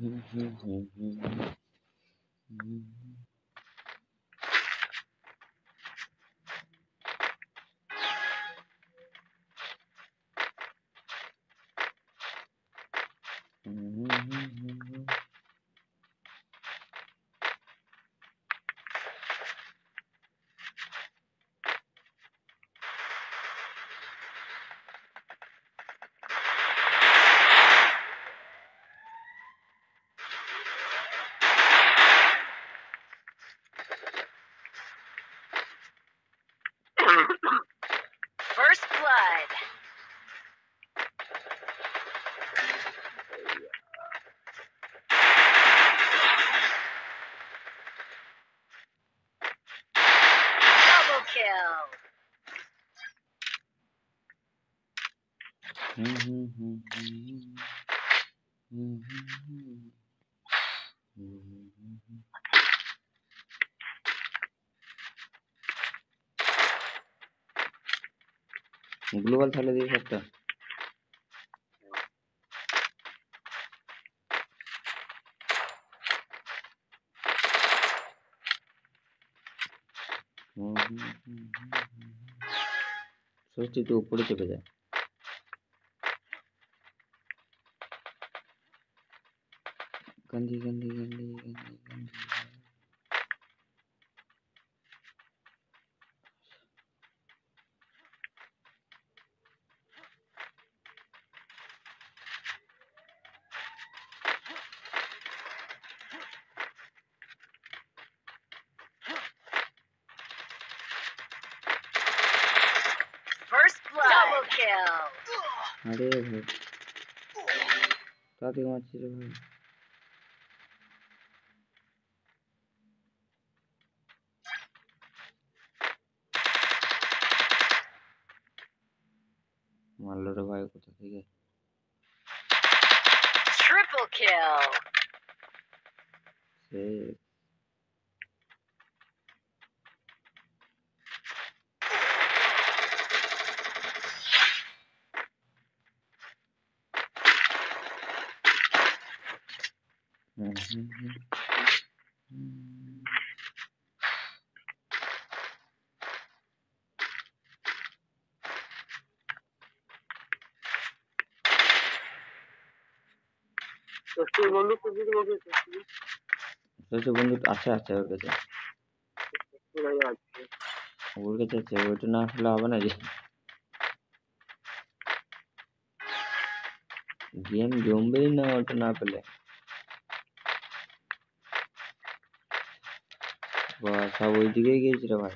Mm-hmm. Hmm. Hmm. Global তাহলে দিয়ে সত্যি তো উপরে চলে যায় गंदी गंदी गंदी गंदी गंदी अरे भाई। क्या देखा चीज़ भाई। তাতে মারছি রে ভাই মারলো রে ভাই কোথা থেকে Triple kill. সে হুম হুম ষষ্ঠীর বন্ধু তো দিদি বলছে ষষ্ঠী ষষ্ঠী বন্ধু আছে আছে ওর কাছে ভাই আছে ওর কাছে আছে ওইটা না আসলে হবে না যে গেম জমবেই না ওটা না পেলে বা সব ওই দিকেই গিয়েছে রে ভাই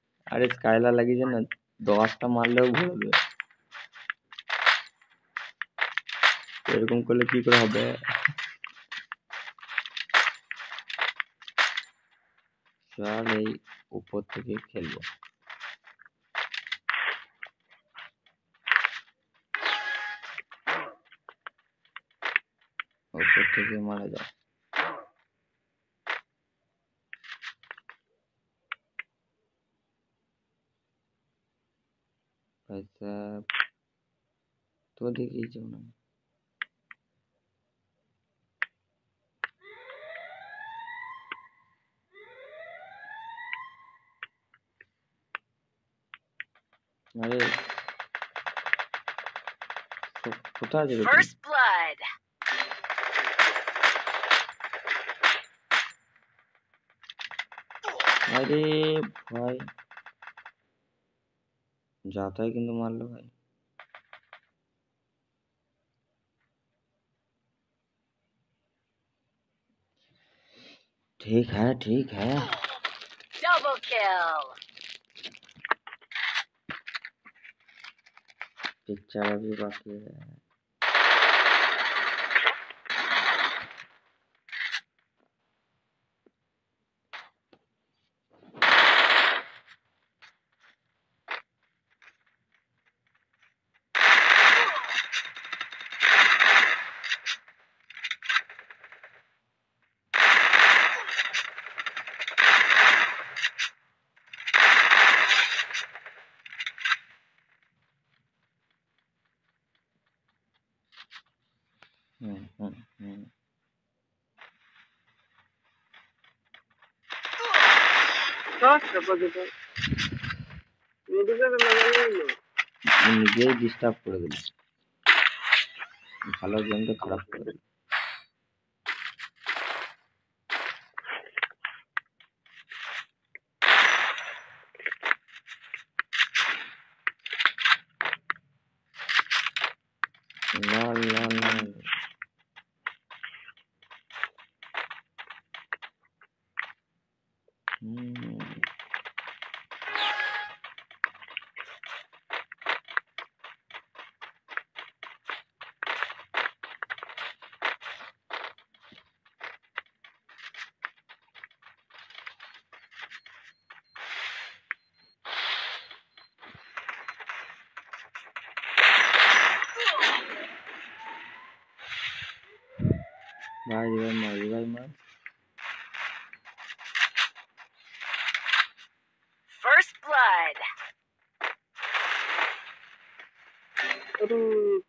আরে স্কাইলা লাগিয়েছে না দশটা মারলেও ঘুরবে এরকম করলে কি করে হবে চল এই উপর থেকে খেলবো উপর থেকে মারা যায় साहब तो देखिए जो ना अरे तो কোথায় যাবে তুমি? First blood. আরে ভাই जाता है किंतु मान लो भाई? ठीक है ठीक है। डबल किल पिक्चर अभी बाकी है। Start repository. মেডিকেল লাগালেই হলো। ও নিজেই ডিস্টার্ব করে দিল ভালো গেমটা খারাপ করে দিল লা লা লা る。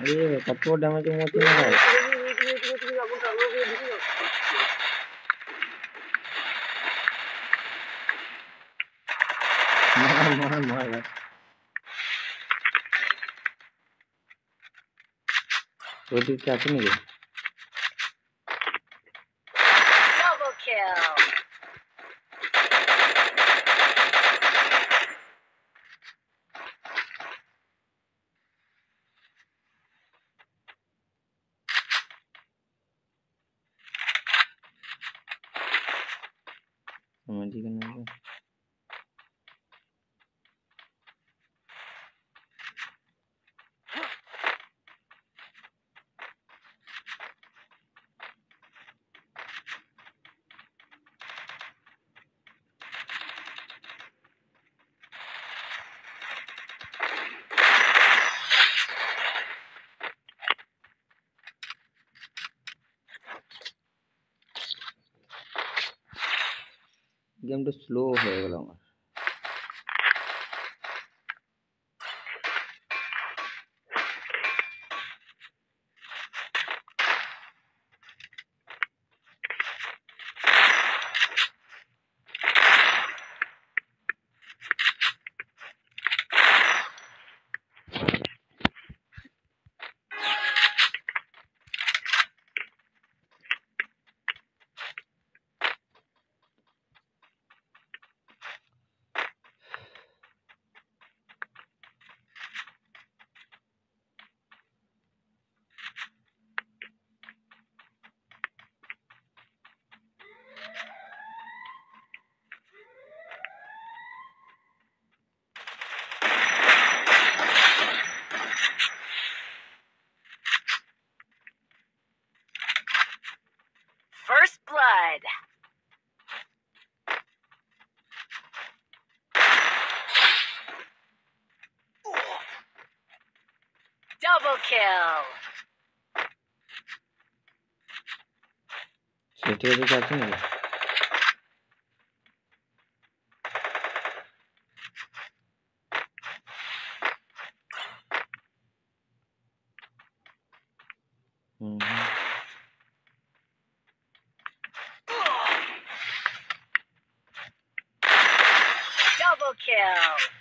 అయ్యో తక్కువ డ్యామేజ్ పోతున్నాయి रोटी क्या नहीं है गेम तो स्लो हो गया Double kill. Safety वाली जाती नहीं है Double kill.